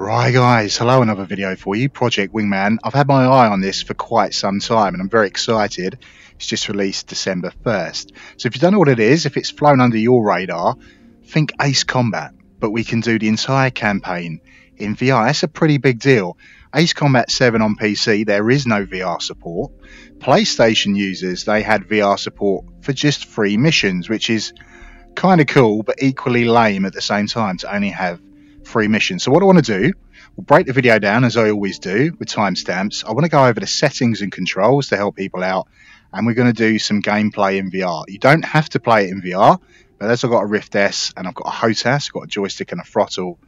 Right guys, hello another video for you, Project Wingman. I've had my eye on this for quite some time and I'm very excited. It's just released December 1st. So if you don't know what it is, if it's flown under your radar, think Ace Combat. But we can do the entire campaign in VR. That's a pretty big deal. Ace Combat 7 on PC, there is no VR support. PlayStation users, they had VR support for just three missions, which is kind of cool, but equally lame at the same time to only have free mission. So what I want to do, we'll break the video down as I always do with timestamps. I want to go over the settings and controls to help people out. And we're going to do some gameplay in VR. You don't have to play it in VR, but as I've got a Rift S and I've got a HOTAS, got a joystick and a throttle,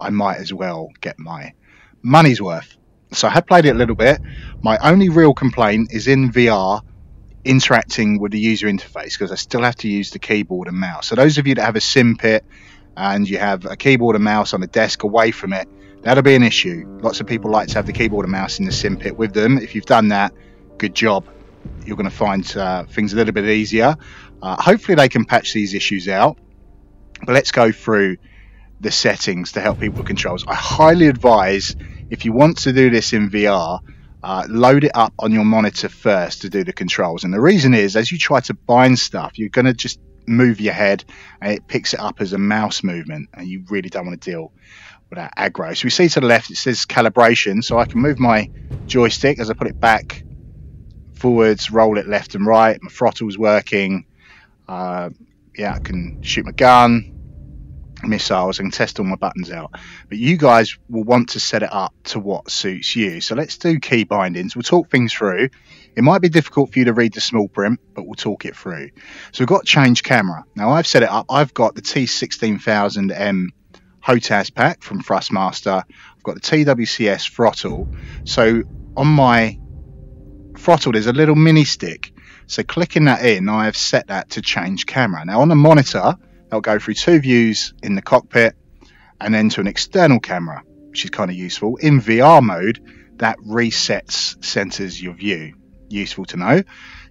I might as well get my money's worth. So I have played it a little bit. My only real complaint is in VR interacting with the user interface because I still have to use the keyboard and mouse. So those of you that have a SimPit and you have a keyboard and mouse on a desk away from it, that'll be an issue. Lots of people like to have the keyboard and mouse in the sim pit with them. If you've done that, good job. You're going to find uh, things a little bit easier. Uh, hopefully, they can patch these issues out. But let's go through the settings to help people with controls. I highly advise if you want to do this in VR, uh, load it up on your monitor first to do the controls. And the reason is, as you try to bind stuff, you're going to just move your head and it picks it up as a mouse movement and you really don't want to deal with that aggro. So we see to the left it says calibration so I can move my joystick as I put it back forwards, roll it left and right. My throttle's working. Uh, yeah, I can shoot my gun, missiles and test all my buttons out. But you guys will want to set it up to what suits you. So let's do key bindings. We'll talk things through. It might be difficult for you to read the small print, but we'll talk it through. So we've got change camera. Now I've set it up. I've got the T16000M HOTAS pack from Thrustmaster. I've got the TWCS throttle. So on my throttle, there's a little mini stick. So clicking that in, I have set that to change camera. Now on the monitor, They'll go through two views in the cockpit and then to an external camera, which is kind of useful. In VR mode, that resets centers your view. Useful to know.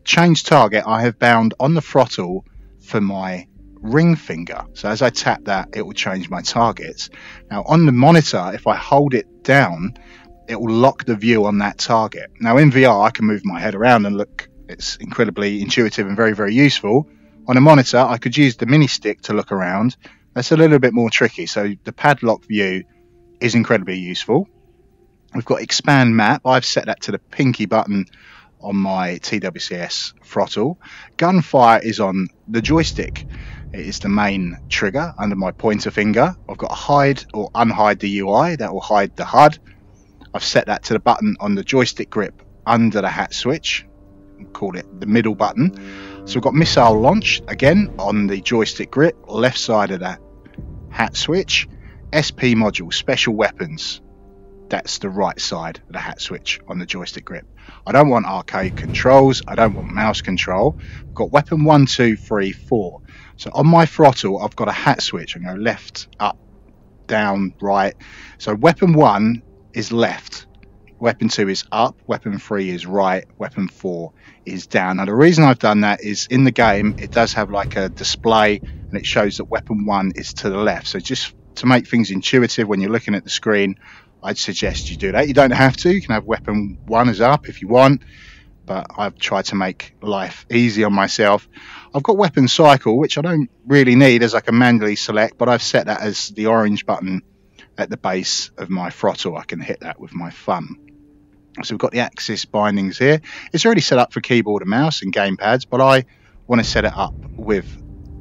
Change target, I have bound on the throttle for my ring finger. So as I tap that, it will change my targets. Now on the monitor, if I hold it down, it will lock the view on that target. Now in VR, I can move my head around and look. It's incredibly intuitive and very, very useful. On a monitor, I could use the mini stick to look around. That's a little bit more tricky. So the padlock view is incredibly useful. We've got expand map. I've set that to the pinky button on my TWCS throttle. Gunfire is on the joystick. It is the main trigger under my pointer finger. I've got hide or unhide the UI. That will hide the HUD. I've set that to the button on the joystick grip under the hat switch. Call it the middle button. So we've got missile launch again on the joystick grip, left side of that hat switch. SP module, special weapons. That's the right side of the hat switch on the joystick grip. I don't want arcade controls. I don't want mouse control. I've got weapon one, two, three, four. So on my throttle, I've got a hat switch. I go left, up, down, right. So weapon one is left. Weapon 2 is up, weapon 3 is right, weapon 4 is down. Now the reason I've done that is in the game it does have like a display and it shows that weapon 1 is to the left. So just to make things intuitive when you're looking at the screen, I'd suggest you do that. You don't have to, you can have weapon 1 as up if you want, but I've tried to make life easy on myself. I've got weapon cycle, which I don't really need as I can manually select, but I've set that as the orange button at the base of my throttle. I can hit that with my thumb. So we've got the axis bindings here. It's already set up for keyboard and mouse and gamepads, but I want to set it up with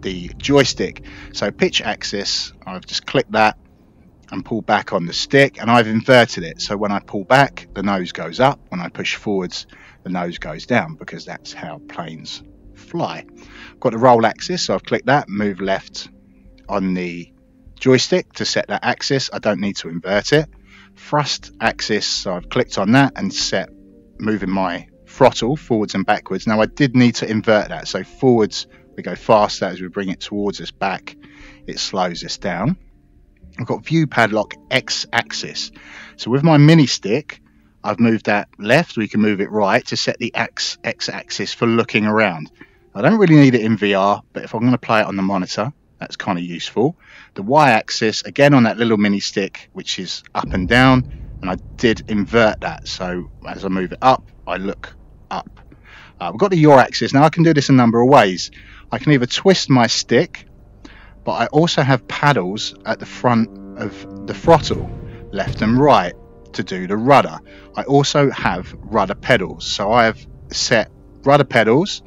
the joystick. So pitch axis, I've just clicked that and pulled back on the stick and I've inverted it. So when I pull back, the nose goes up. When I push forwards, the nose goes down because that's how planes fly. I've got the roll axis, so I've clicked that, move left on the joystick to set that axis. I don't need to invert it thrust axis. So I've clicked on that and set moving my throttle forwards and backwards. Now I did need to invert that. So forwards we go faster as we bring it towards us back. It slows us down. I've got view padlock X axis. So with my mini stick, I've moved that left. We can move it right to set the X X axis for looking around. I don't really need it in VR, but if I'm going to play it on the monitor, That's kind of useful. The y-axis, again on that little mini stick, which is up and down, and I did invert that. So as I move it up, I look up. Uh, we've got the yaw axis. Now I can do this a number of ways. I can either twist my stick, but I also have paddles at the front of the throttle, left and right, to do the rudder. I also have rudder pedals. So I have set rudder pedals.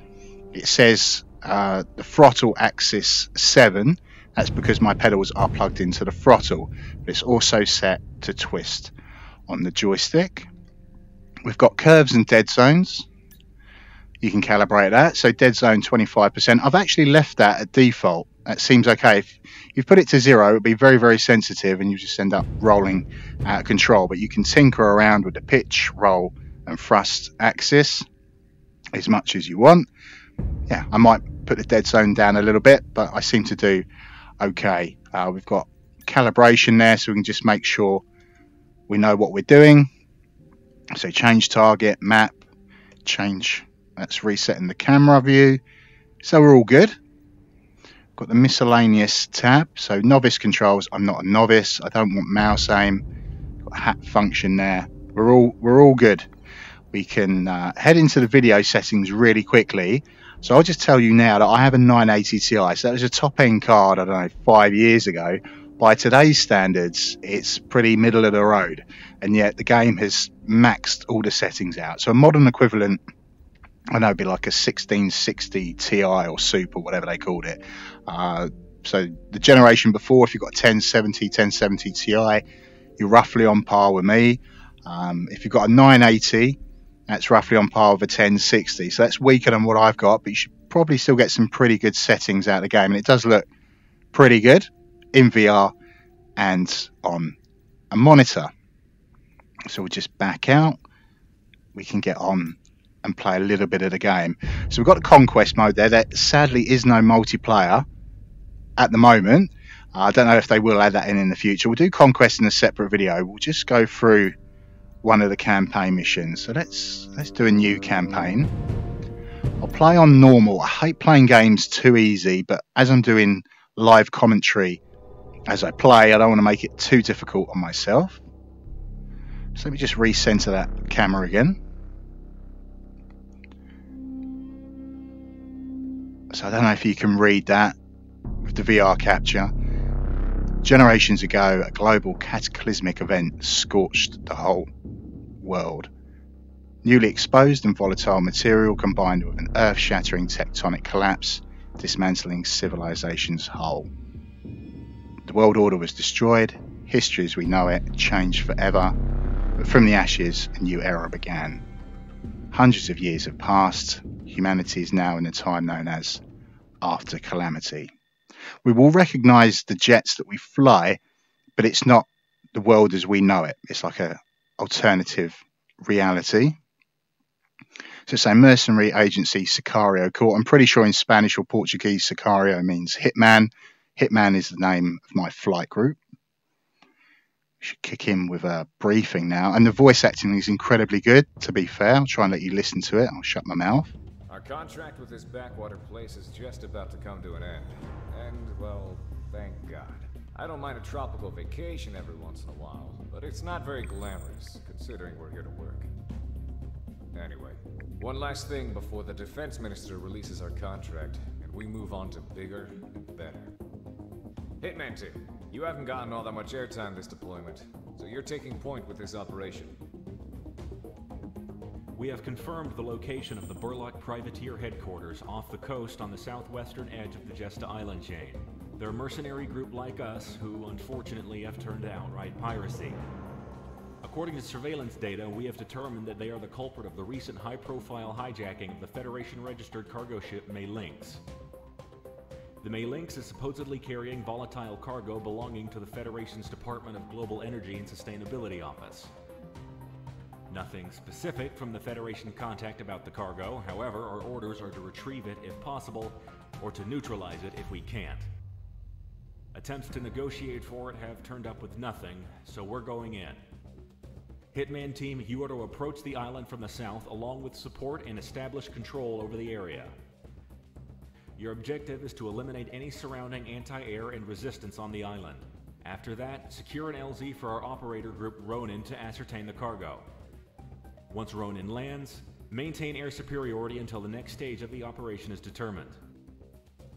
It says uh, the throttle axis 7. That's because my pedals are plugged into the throttle. But it's also set to twist on the joystick. We've got curves and dead zones. You can calibrate that. So dead zone 25%. I've actually left that at default. That seems okay. If you put it to zero, it'd be very, very sensitive and you just end up rolling out of control. But you can tinker around with the pitch, roll, and thrust axis as much as you want. Yeah, I might put the dead zone down a little bit, but I seem to do okay. Uh, we've got calibration there, so we can just make sure we know what we're doing. So change target, map, change. That's resetting the camera view. So we're all good. Got the miscellaneous tab. So novice controls. I'm not a novice. I don't want mouse aim. Got hat function there. We're all we're all good. We can uh, head into the video settings really quickly. So I'll just tell you now that I have a 980 Ti. So that was a top end card, I don't know, five years ago. By today's standards, it's pretty middle of the road. And yet the game has maxed all the settings out. So a modern equivalent, I know, would be like a 1660 Ti or Super, whatever they called it. Uh, so the generation before, if you've got 1070, 1070 Ti, you're roughly on par with me. Um, if you've got a 980, that's roughly on par with a 1060. So that's weaker than what I've got, but you should probably still get some pretty good settings out of the game. And it does look pretty good in VR and on a monitor. So we'll just back out. We can get on and play a little bit of the game. So we've got the conquest mode there. There sadly is no multiplayer at the moment. I don't know if they will add that in in the future. We'll do conquest in a separate video. We'll just go through one of the campaign missions. So let's let's do a new campaign. I'll play on normal. I hate playing games too easy, but as I'm doing live commentary as I play, I don't want to make it too difficult on myself. So let me just recenter that camera again. So I don't know if you can read that with the VR capture. Generations ago, a global cataclysmic event scorched the whole world. Newly exposed and volatile material combined with an earth shattering tectonic collapse, dismantling civilization's whole. The world order was destroyed, history as we know it changed forever, but from the ashes, a new era began. Hundreds of years have passed, humanity is now in a time known as after calamity. We will recognize the jets that we fly, but it's not the world as we know it. It's like a alternative reality. So a mercenary agency, Sicario Corp. I'm pretty sure in Spanish or Portuguese, Sicario means hitman. Hitman is the name of my flight group. Should kick in with a briefing now. And the voice acting is incredibly good, to be fair. I'll try and let you listen to it. I'll shut my mouth. Our contract with this backwater place is just about to come to an end. And, well, thank God. I don't mind a tropical vacation every once in a while, but it's not very glamorous, considering we're here to work. Anyway, one last thing before the defense minister releases our contract, and we move on to bigger and better. Hitman team, you haven't gotten all that much airtime this deployment, so you're taking point with this operation. We have confirmed the location of the Burlock Privateer headquarters off the coast on the southwestern edge of the Jesta Island chain. They're a mercenary group like us who, unfortunately, have turned out outright piracy. According to surveillance data, we have determined that they are the culprit of the recent high-profile hijacking of the Federation-registered cargo ship May Lynx. The May Lynx is supposedly carrying volatile cargo belonging to the Federation's Department of Global Energy and Sustainability Office. Nothing specific from the Federation contact about the cargo, however, our orders are to retrieve it if possible, or to neutralize it if we can't. Attempts to negotiate for it have turned up with nothing, so we're going in. Hitman Team, you are to approach the island from the south along with support and establish control over the area. Your objective is to eliminate any surrounding anti-air and resistance on the island. After that, secure an LZ for our operator group Ronin to ascertain the cargo. Once Ronin lands, maintain air superiority until the next stage of the operation is determined.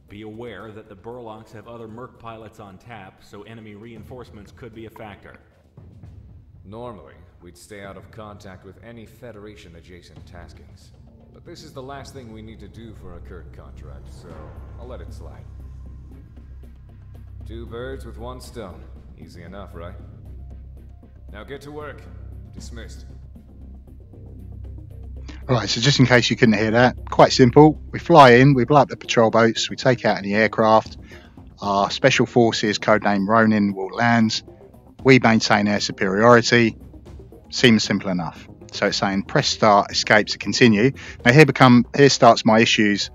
Be aware that the Burlocks have other Merc pilots on tap, so enemy reinforcements could be a factor. Normally, we'd stay out of contact with any Federation adjacent taskings. But this is the last thing we need to do for a Kurt contract, so I'll let it slide. Two birds with one stone. Easy enough, right? Now get to work. Dismissed. Right, so just in case you couldn't hear that, quite simple. We fly in, we blow up the patrol boats, we take out any aircraft. Our special forces, codename Ronin, will land. We maintain air superiority. Seems simple enough. So it's saying press start, escape to continue. Now here become here starts my issues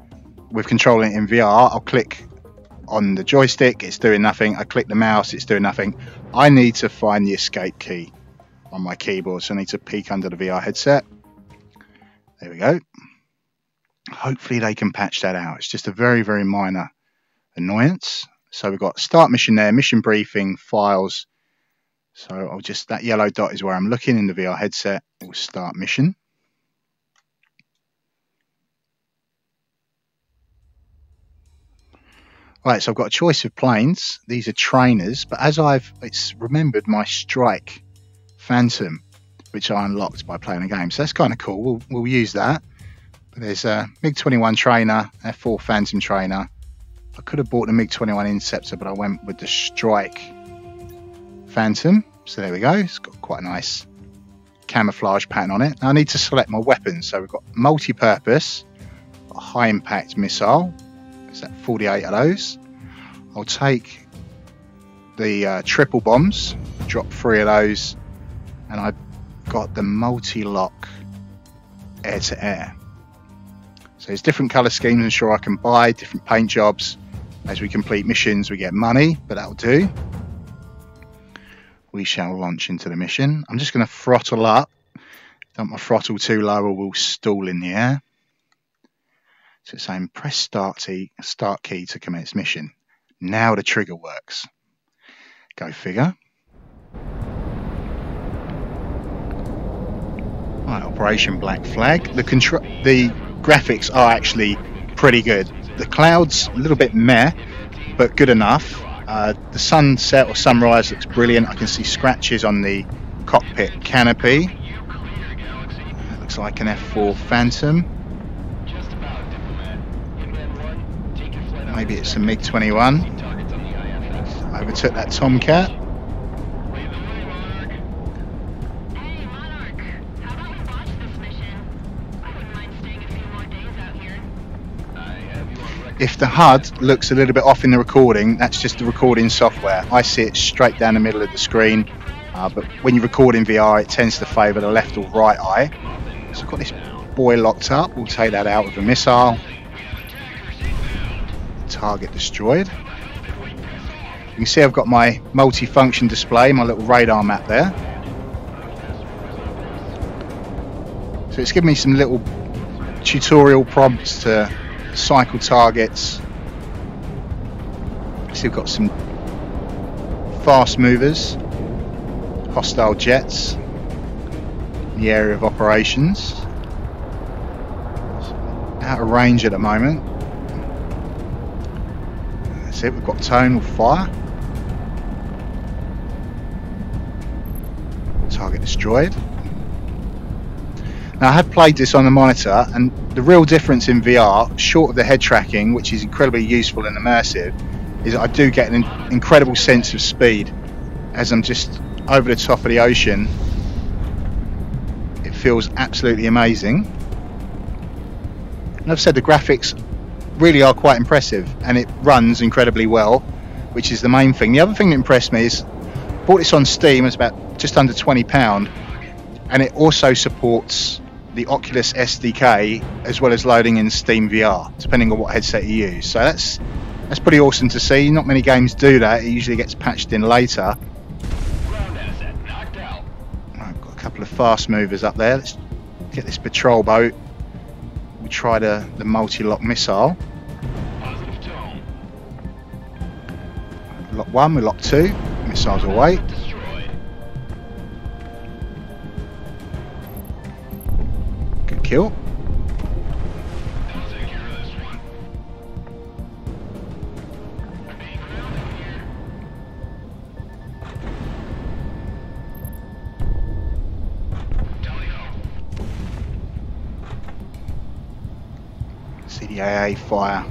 with controlling it in VR. I'll click on the joystick, it's doing nothing. I click the mouse, it's doing nothing. I need to find the escape key on my keyboard, so I need to peek under the VR headset. There we go. Hopefully they can patch that out. It's just a very, very minor annoyance. So we've got start mission there, mission briefing, files. So I'll just, that yellow dot is where I'm looking in the VR headset. We'll start mission. Right, so I've got a choice of planes. These are trainers, but as I've it's remembered my strike Phantom, which I unlocked by playing a game. So that's kind of cool. We'll, we'll use that. But there's a MiG-21 trainer, F4 Phantom trainer. I could have bought the MiG-21 Interceptor, but I went with the strike Phantom. So there we go. It's got quite a nice camouflage pattern on it. Now I need to select my weapons. So we've got multi-purpose, high impact missile, is that 48 of those? I'll take the uh, triple bombs, drop three of those, and I've got the multi-lock air to air. So there's different colour schemes. I'm sure I can buy different paint jobs. As we complete missions, we get money, but that'll do. We shall launch into the mission. I'm just going to throttle up. Don't my throttle too low or we'll stall in the air. So it's saying press start key, start key to commence mission. Now the trigger works. Go figure. Right, Operation Black Flag. The the graphics are actually pretty good. The clouds a little bit meh, but good enough. Uh, the sunset or sunrise looks brilliant. I can see scratches on the cockpit canopy. It looks like an F4 Phantom. Maybe it's a MiG-21. Overtook that Tomcat. If the HUD looks a little bit off in the recording, that's just the recording software. I see it straight down the middle of the screen, uh, but when you record in VR, it tends to favour the left or right eye. So I've got this boy locked up. We'll take that out with a missile target destroyed. You can see I've got my multi-function display, my little radar map there. So it's given me some little tutorial prompts to cycle targets. See we've got some fast movers, hostile jets in the area of operations. Out of range at the moment That's it, we've got with fire. Target destroyed. Now I have played this on the monitor and the real difference in VR, short of the head tracking, which is incredibly useful and immersive, is I do get an incredible sense of speed as I'm just over the top of the ocean. It feels absolutely amazing. And I've said the graphics really are quite impressive and it runs incredibly well, which is the main thing. The other thing that impressed me is bought this on Steam, it's about just under £20 and it also supports the Oculus SDK as well as loading in Steam VR, depending on what headset you use. So that's that's pretty awesome to see. Not many games do that. It usually gets patched in later. I've got a couple of fast movers up there. Let's get this patrol boat. We try the, the multi-lock missile. Lock one, we lock two. Missiles away. Kill. CDAA fire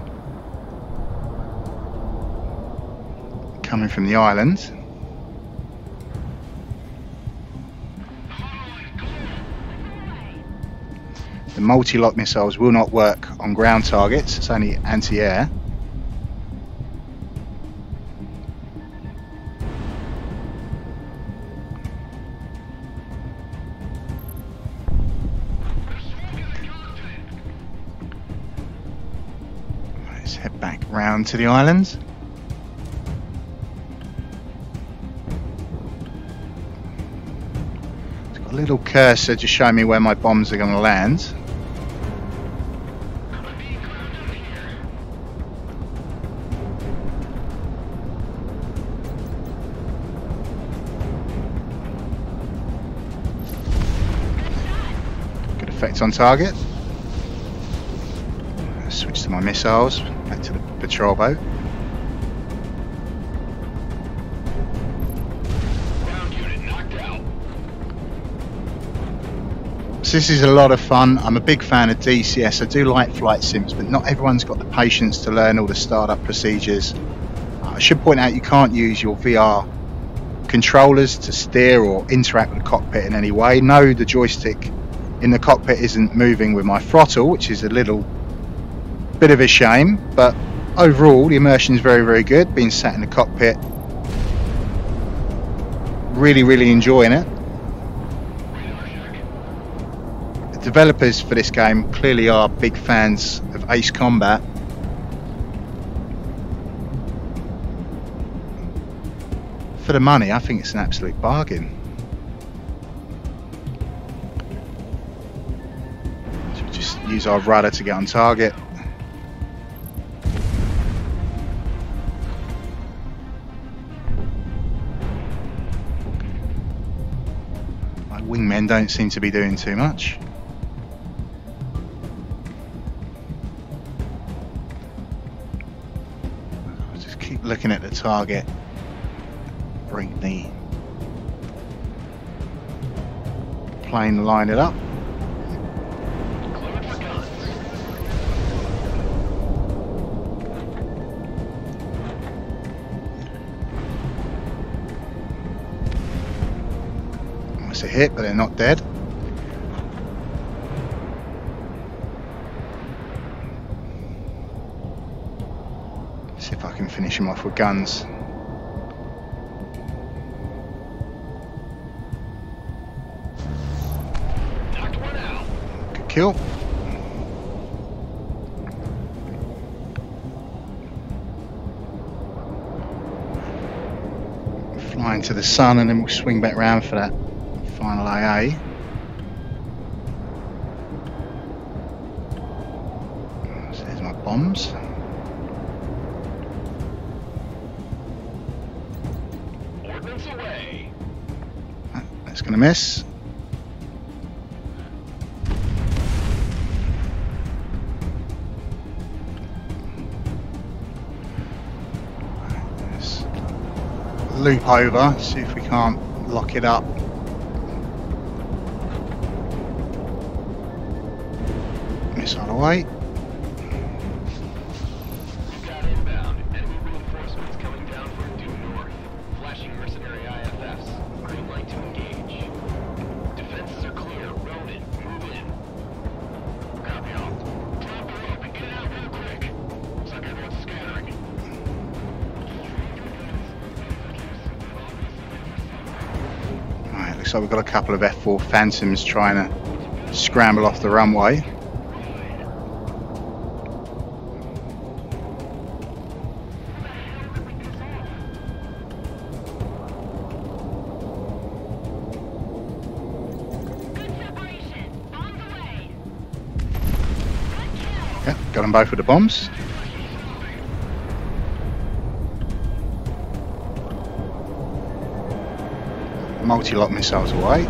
coming from the island. Multi-lock missiles will not work on ground targets, it's only anti-air. Let's head back round to the island. It's got a little cursor to show me where my bombs are going to land. On target. Switch to my missiles, back to the patrol boat. So this is a lot of fun. I'm a big fan of DCS. I do like flight sims, but not everyone's got the patience to learn all the startup procedures. I should point out you can't use your VR controllers to steer or interact with the cockpit in any way. No, the joystick in the cockpit isn't moving with my throttle, which is a little bit of a shame, but overall the immersion is very, very good. Being sat in the cockpit, really, really enjoying it. The developers for this game clearly are big fans of Ace Combat. For the money, I think it's an absolute bargain. Use our rudder to get on target. My wingmen don't seem to be doing too much. Just keep looking at the target. Bring the plane, line it up. Hit, but they're not dead. See if I can finish him off with guns. Good kill. Flying to the sun and then we'll swing back round for that final AA. So there's my bombs. Ordnance away. That's going to miss. Loop over, see if we can't lock it up. Right, looks like we've got a couple of F4 Phantoms trying to scramble off the runway. down both for the bombs. Multi-lock missiles away.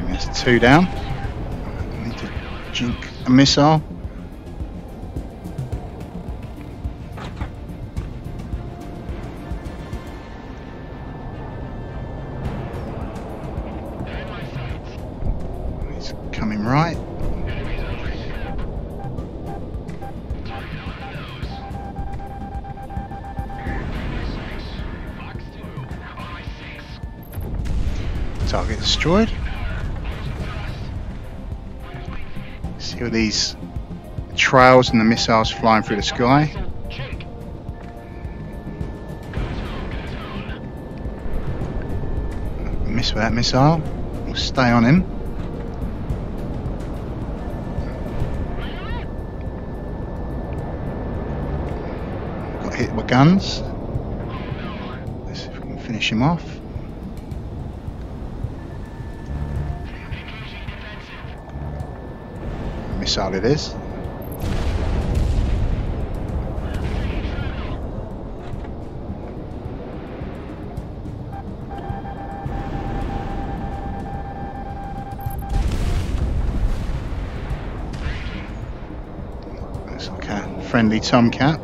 Bring two down. Need to jink a missile. Destroyed. See all these trails and the missiles flying through the sky. Miss with that missile. We'll stay on him. Got hit with guns. Let's see if we can finish him off. Missile it is. Looks like a friendly tomcat.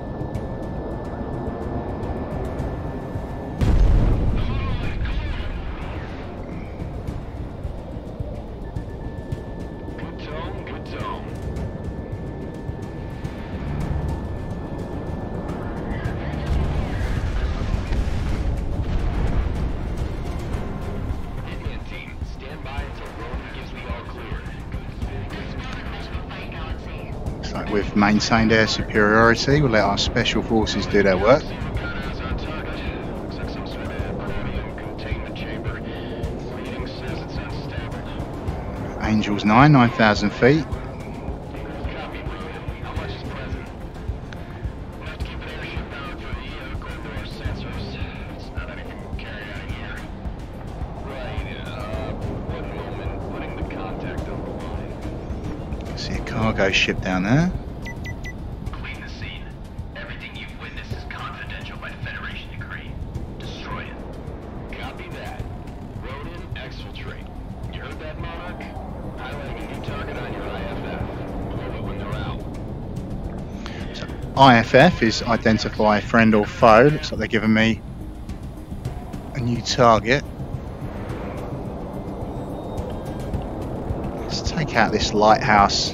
Maintained air superiority. We'll let our special forces do their work. Gunner's on target. Looks like some sort of IFF is identify friend or foe. Looks like they're giving me a new target. Let's take out this lighthouse.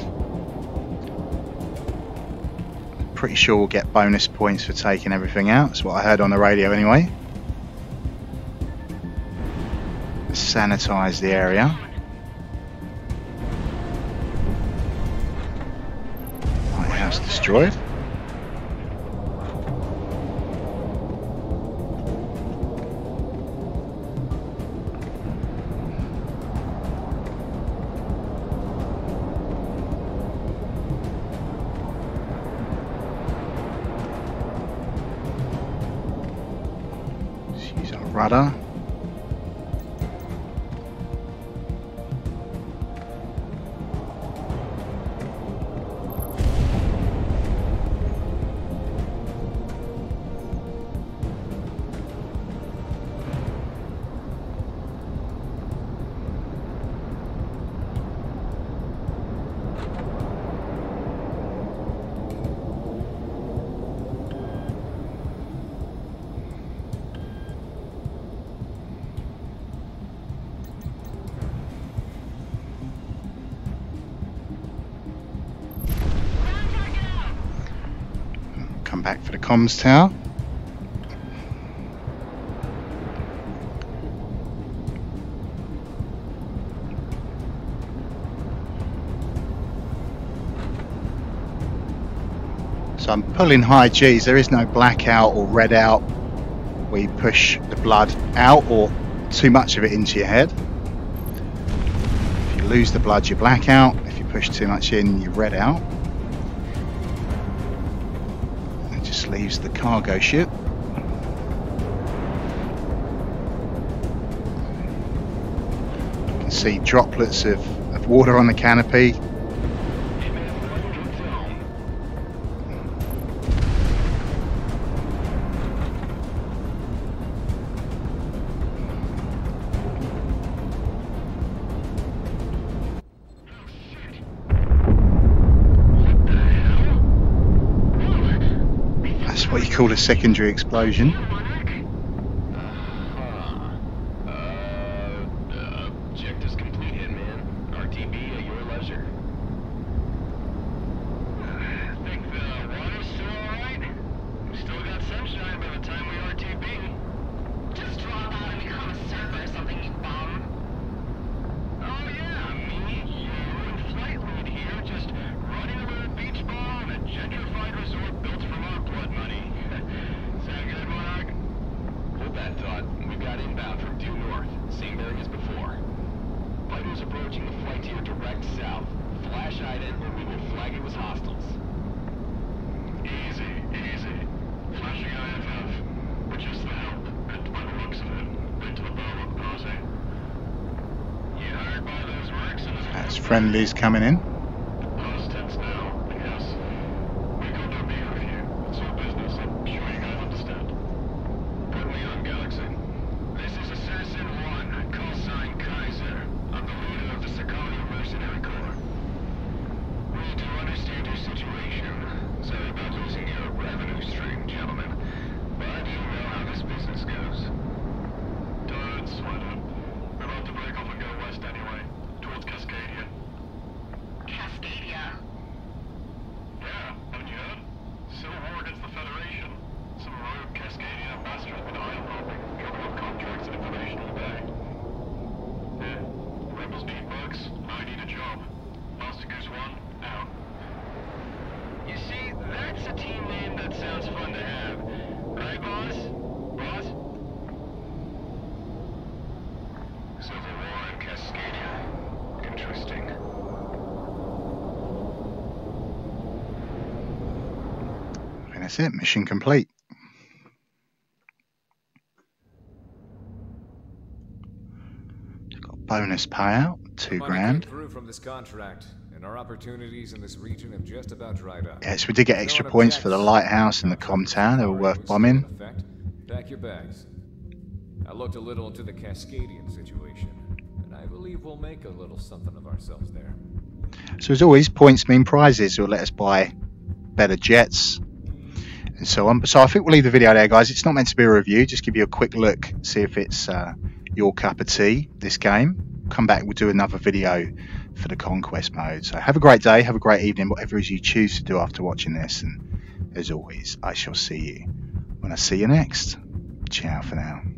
Pretty sure we'll get bonus points for taking everything out. That's what I heard on the radio anyway. Sanitize the area. Lighthouse destroyed. Back for the comms tower. So I'm pulling high G's. There is no blackout or red out where you push the blood out or too much of it into your head. If you lose the blood, you black out. If you push too much in, you red out. Leaves the cargo ship. You can see droplets of, of water on the canopy. Secondary explosion. Uh, uh, objectives complete, Hitman. RTB at your leisure. Think the water's still alright? We still got sunshine by the time we RTB. Just drop out and become a surfer or something, you bum. Oh yeah, me, you, and Flight Lead here just running a little beach ball in a gentrified resort built from our blood money. Sound good, Monarch? Hold that thought. We've got inbound from due north. Same bearing as before. Fighter's approaching the flight tier direct south. Flash item and we will flag it as hostiles. Easy, easy. Flashing IFF. We're just the help. And by the looks of it, into the Burlock party. You hired by those Rex and That's friendlies coming in. Past tense now, yes. We got no beef with you. It's all business. I'm sure you guys understand. Put me on Galaxy. This is Assassin 1, call sign Kaiser. I'm the leader of the Sicario Mercenary Corps. We do understand your situation. Sorry about losing your revenue stream, gentlemen. But you know how this business goes. Don't sweat it. We're about to break off and go west anyway, towards Cascadia. Cascadia. Yeah, haven't you heard? Civil war against the Federation. Some rogue Cascadian ambassador's been island hopping, dropping off contracts and information all day. Yeah, rebels need bugs, I need a job. Master Goose 1, out. You see, that's a team name that sounds fun to have. Right, boss? Boss? Civil war in Cascadia. Interesting. And that's it. Mission complete. Got bonus payout, two Money grand. through from this contract, and our opportunities in this region have just about dried up. Yes, we did get extra points for the lighthouse and the com tower. They were worth bombing. effect. Pack your bags. I looked a little into the Cascadian situation, and I believe we'll make a little something of ourselves there. So as always, points mean prizes will let us buy better jets and so on. So I think we'll leave the video there, guys. It's not meant to be a review. Just give you a quick look, see if it's uh, your cup of tea. This game. Come back. We'll do another video for the conquest mode. So have a great day. Have a great evening. Whatever it is you choose to do after watching this. And as always, I shall see you when I see you next. Ciao for now.